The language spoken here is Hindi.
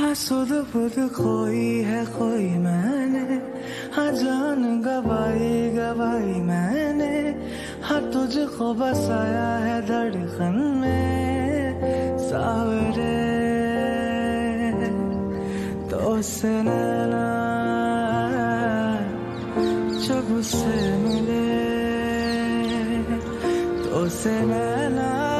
हाँ खुद खोई है खोई मैंने हाँ जान गवाई गवाई मैंने हाँ तुझको बसाया है धड़कन में, सावरे। तो से नैना जब से मिले तो से नैना